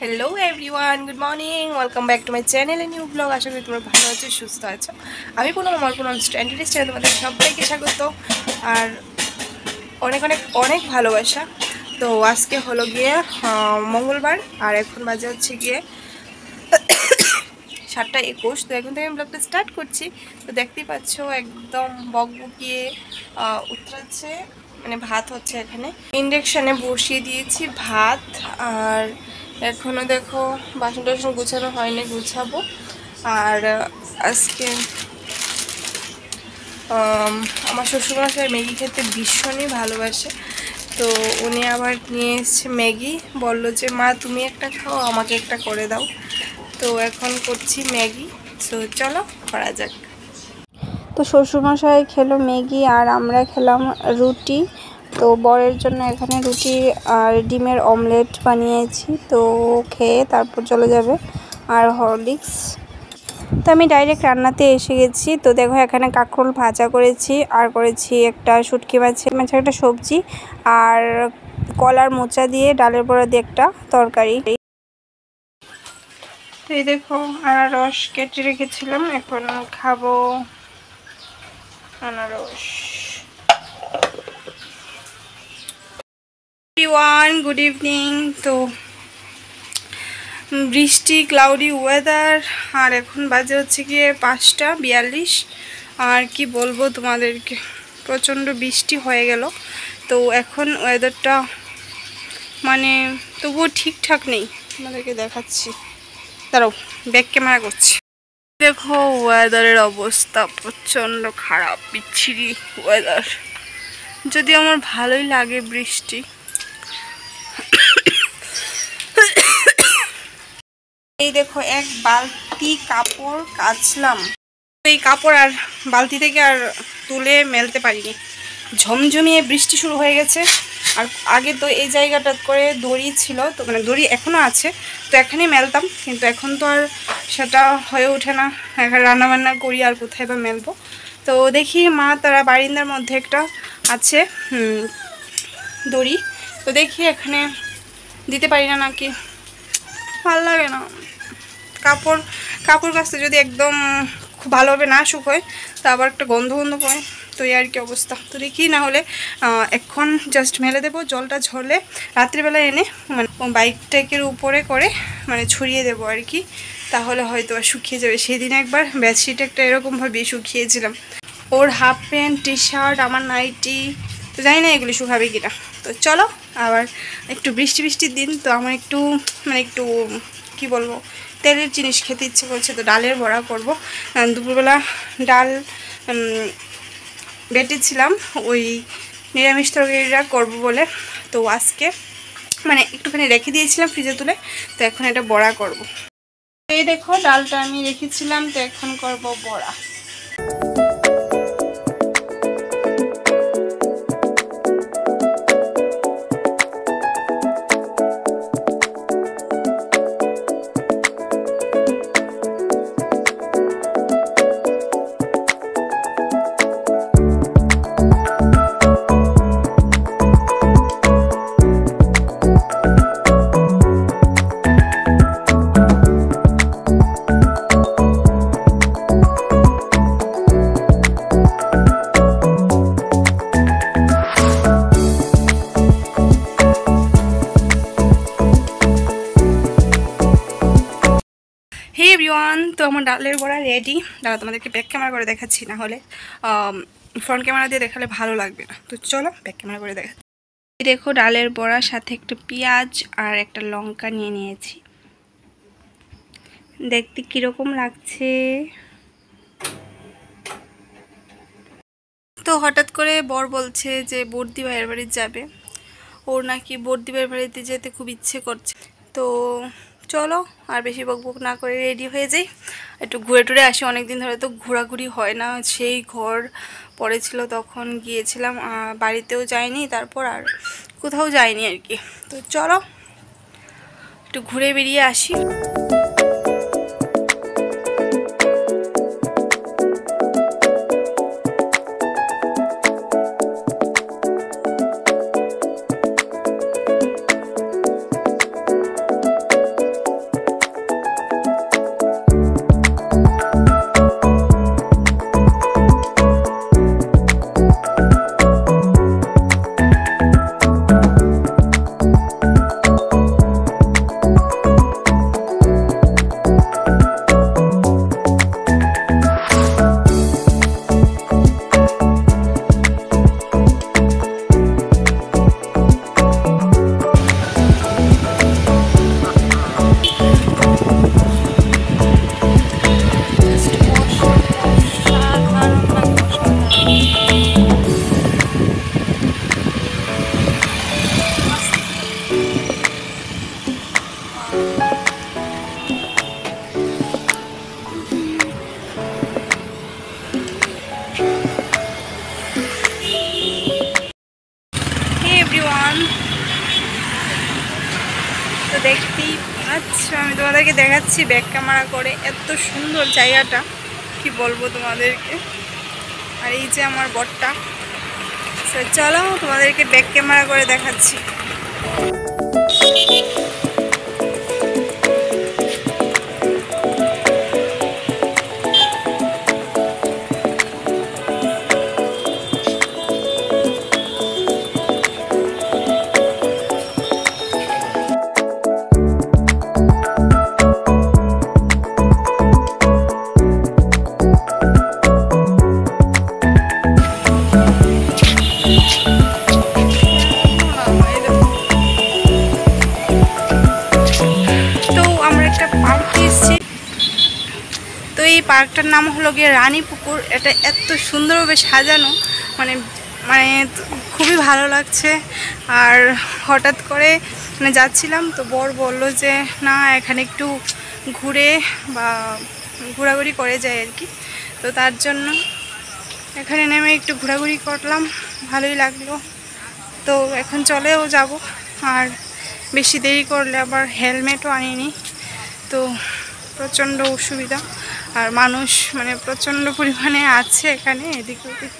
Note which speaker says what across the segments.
Speaker 1: Hello everyone good morning welcome back to my channel a new vlog আশা করি তোমরা ভালো আছো, সুস্থ আছো। আমি কোনো আমার কোনো স্ট্যান্ডার্ড চ্যানেল তোমাদের সবাইকে স্বাগত। আর অনেক অনেক অনেক ভালোবাসা। তো আজকে হলো গিয়ে মঙ্গলবার, আর এখন বাজে হচ্ছে গিয়ে সাতটা একুশ। তো এখন থেকে আমি ব্লগটা স্টার্ট করছি। তো দেখতেই পাচ্ছ, একদম বকবকিয়ে উতরাচ্ছে। মানে ভাত হচ্ছে এখানে। ইন্ডাকশানে বসিয়ে দিয়েছি ভাত, আর এখনও দেখো বাসন টাসন গুছানো হয়নি গুছাবো। আর আজকে আম, আমার শ্বশুরমশাই ম্যাগি খেতে ভীষণই ভালোবাসে। তো উনি আবার নিয়ে এসছে ম্যাগি। বলল যে মা তুমি একটা খাও আমাকে একটা করে দাও। তো এখন করছি ম্যাগি। তো চলো করা যাক।
Speaker 2: তো শ্বশুরমশাই খেলো ম্যাগি আর আমরা খেলাম রুটি। তো বরের জন্য এখানে রুটি আর ডিমের অমলেট বানিয়েছি। তো খেয়ে তারপর চলে যাবে আর হরলিক্স। তো আমি ডাইরেক্ট রান্নাতে এসে গেছি। তো দেখো এখানে কাঁকরোল ভাজা করেছি আর করেছি একটা শুটকি মাছের মাছের একটা সবজি আর কলার মোচা দিয়ে ডালের বড়া দিয়ে একটা তরকারি।
Speaker 1: তো এই দেখো, আনারস কেটে রেখেছিলাম, এখন খাব আনারস। ওয়ান গুড ইভিনিং তো বৃষ্টি ক্লাউডি ওয়েদার আর এখন বাজে হচ্ছে গিয়ে পাঁচটা বিয়াল্লিশ। আর কি বলব তোমাদেরকে, প্রচণ্ড বৃষ্টি হয়ে গেল। তো এখন ওয়েদারটা মানে তবুও ঠিকঠাক নেই। তোমাদেরকে দেখাচ্ছি। দাঁড়াও ব্যাক ক্যামেরা করছি। দেখো ওয়েদারের অবস্থা প্রচণ্ড খারাপ, বিচ্ছিরি ওয়েদার যদি আমার ভালোই লাগে বৃষ্টি এই দেখো, এক বালতি কাপড় কাচলাম। এই কাপড় আর বালতি থেকে আর তুলে মেলতে পারিনি। ঝমঝমিয়ে বৃষ্টি শুরু হয়ে গেছে। আর আগে তো এই জায়গাটা করে দড়ি ছিল, তো মানে দড়ি এখনও আছে। তো এখানেই মেলতাম, কিন্তু এখন তো আর সেটা হয়ে ওঠে না। এখন রান্নাবান্না করি আর কোথায় বা মেলবো। তো দেখি মা তারা বারিন্দার মধ্যে একটা আছে দড়ি। তো দেখি এখানে দিতে পারি না নাকি? ভালো লাগে না। কাপড় কাপড় কাচতে যদি একদম খুব ভালোভাবে না শুকোয়, তা আবার একটা গন্ধ গন্ধ পড়ে তো এই আর কি অবস্থা। তো দেখি না হলে এখন জাস্ট মেলে দেবো, জলটা ঝরলে রাত্রিবেলা এনে মানে বাইক টেকের উপরে করে মানে ছড়িয়ে দেবো আর কি। তাহলে হয়তো আর শুকিয়ে যাবে। সেদিন একবার বেডশিট একটা এরকমভাবে শুকিয়েছিলাম। ওর হাফ প্যান্ট টি শার্ট আমার নাইটি তো জানি না এগুলি শুকাবে কিনা। তো চলো, আবার একটু বৃষ্টি, বৃষ্টির দিন, তো আমার একটু মানে একটু, কি বলব তেলের জিনিস খেতে ইচ্ছে করছে, তো ডালের বড়া করব। দুপুরবেলা ডাল বেটেছিলাম, ওই নিরামিষ তরকারিটা করব বলে। তো আজকে মানে একটুখানি রেখে দিয়েছিলাম ফ্রিজে তুলে, তো এখন এটা বড়া করব। এই দেখো, ডালটা আমি রেখেছিলাম, তো এখন করব বড়া। এভরিওয়ান তো আমার ডালের বড়া রেডি দাঁড়া তোমাদেরকে ব্যাক ক্যামেরা করে দেখাচ্ছি না হলে ফ্রন্ট ক্যামেরা দিয়ে দেখালে ভালো লাগবে না। তো চলো ব্যাক ক্যামেরা করে দেখা দেখো ডালের বড়ার সাথে একটা পেঁয়াজ আর একটা লঙ্কা নিয়ে নিয়েছি। দেখতে কীরকম লাগছে? তো হঠাৎ করে বর বলছে যে, বর্দি ভাইয়ের বাড়ি যাবে। ওর নাকি বর্দি ভাইয়ের বাড়িতে যেতে খুব ইচ্ছে করছে। তো চলো, আর বেশি বকবক না করে রেডি হয়ে যাই। একটু ঘুরে টুরে আসি অনেক দিন ধরে তো ঘোরাঘুরি হয় না, সেই ঘর পড়েছিল তখন গিয়েছিলাম বাড়িতেও যাইনি, তারপর আর কোথাও যাইনি আর কি। তো চলো, একটু ঘুরে বেরিয়ে আসি।
Speaker 2: দেখতেই আচ্ছা আমি তোমাদেরকে দেখাচ্ছি ব্যাগ ক্যামেরা করে। এত সুন্দর জায়গাটা, কি বলব তোমাদেরকে? আর এই যে আমার বরটা। চলো তোমাদেরকে ব্যাক ক্যামেরা করে দেখাচ্ছি। পার্কটার নাম হলো গিয়ে রানী পুকুর। এটা এত সুন্দরভাবে সাজানো। মানে মানে খুবই ভালো লাগছে। আর হঠাৎ করে মানে যাচ্ছিলাম তো বর বলল যে, না, এখানে একটু ঘুরে বা ঘোরাঘুরি করে যায় আর কি। তো তার জন্য এখানে নেমে একটু ঘোরাঘুরি করলাম। ভালোই লাগল। তো এখন চলেও যাব। আর বেশি দেরি করলে আবার হেলমেটও আনিনি। তো প্রচণ্ড অসুবিধা। আর মানুষ মানে প্রচণ্ড পরিমাণে আছে এখানে, এদিক ওদিক।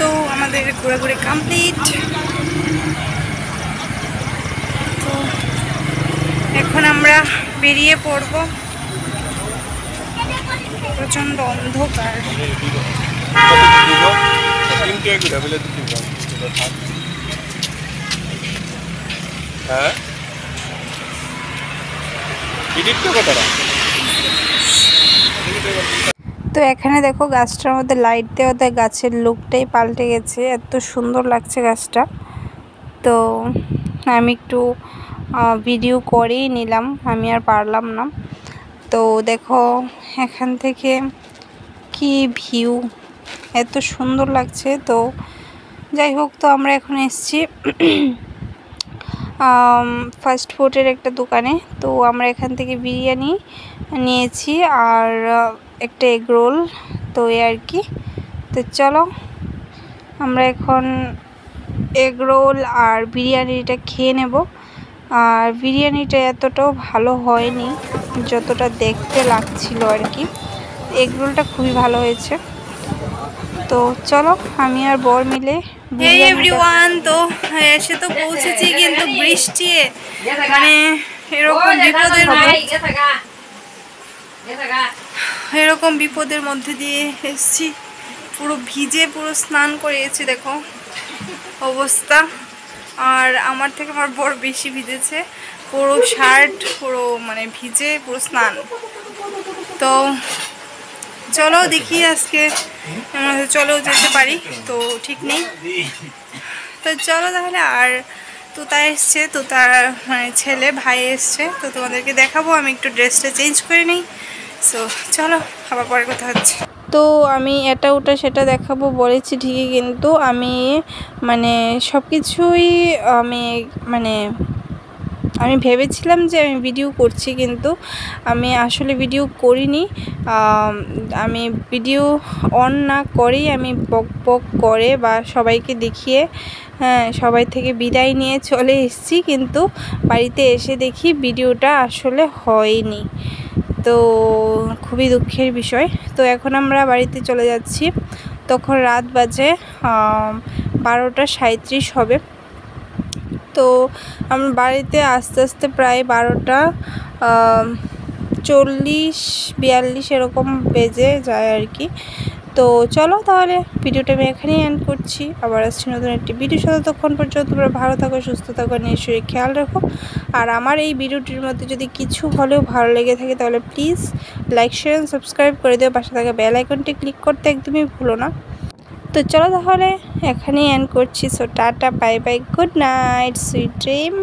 Speaker 2: তো আমাদের ঘোরাঘুরি কমপ্লিট এখন আমরা বেরিয়ে পড়ব। প্রচণ্ড অন্ধকার।
Speaker 3: তো
Speaker 1: তো এখানে দেখো গাছটার মধ্যে লাইট দেওয়া দেওয়াতে গাছের লুকটাই পাল্টে গেছে। এত সুন্দর লাগছে গাছটা। তো আমি একটু ভিডিও করেই নিলাম। আমি আর পারলাম না। তো দেখো এখান থেকে কি ভিউ এত সুন্দর লাগছে। তো যাই হোক, তো আমরা এখন এসেছি ফাস্ট ফুডের একটা দোকানে। তো আমরা এখান থেকে বিরিয়ানি নিয়েছি আর একটা এগ রোল তো এই আর কি। তো চলো, আমরা এখন এগ রোল আর বিরিয়ানিটা খেয়ে নেব। আর বিরিয়ানিটা এতটাও ভালো হয়নি, যতটা দেখতে লাগছিল আর কি। এগ রোলটা খুবই ভালো হয়েছে। তো চলো আমি আর বর মিলে
Speaker 2: এভরিওয়ান তো এসে তো পৌঁছেছি কিন্তু বৃষ্টি। মানে এরকম বিপদের এরকম বিপদের মধ্যে দিয়ে এসেছি। পুরো ভিজে পুরো স্নান করে এসেছি দেখো অবস্থা। আর আমার থেকে আমার বর বেশি ভিজেছে। পুরো শার্ট পুরো মানে ভিজে পুরো স্নান। তো চলো দেখি আজকে চলেও যেতে পারি। তো ঠিক নেই। তো চলো তাহলে, আর তুতা এসছে, তুতার মানে ছেলে, ভাই এসছে। তো তোমাদেরকে দেখাবো, আমি একটু ড্রেসটা চেঞ্জ করে নিই। সো চলো, আবার পরে কথা হচ্ছে।
Speaker 1: তো আমি এটা ওটা সেটা দেখাবো, বলেছি ঠিকই, কিন্তু আমি মানে সব কিছুই আমি মানে আমি ভেবেছিলাম যে আমি ভিডিও করছি কিন্তু আমি আসলে ভিডিও করিনি। আমি ভিডিও অন না করেই আমি বক বক করে বা সবাইকে দেখিয়ে হ্যাঁ সবাই থেকে বিদায় নিয়ে চলে এসেছি কিন্তু বাড়িতে এসে দেখি ভিডিওটা আসলে হয়নি। তো খুবই দুঃখের বিষয়। তো এখন আমরা বাড়িতে চলে যাচ্ছি। তখন রাত বাজে বারোটা সাঁত্রিশ হবে। তো আমরা বাড়িতে আস্তে আস্তে প্রায় বারোটা চল্লিশ, বিয়াল্লিশ এরকম বেজে যায় আর কি। তো চলো তাহলে ভিডিওটা আমি এখানেই এন্ড করছি। আবার আসছি নতুন একটি ভিডিও সাথে। ততক্ষণ পর্যন্ত তোমরা ভালো থাকো, সুস্থ থাকো, নিশ্চয়ই খেয়াল রাখো। আর আমার এই ভিডিওটির মধ্যে যদি কিছু হলেও ভালো লেগে থাকে তাহলে প্লিজ লাইক শেয়ার সাবস্ক্রাইব করে দিও। পাশে থাকা বেল আইকনটি ক্লিক করতে একদমই ভুলো না। তো চলো তাহলে এখানেই অ্যান্ড করছি। So tata bye bye good night sweet dream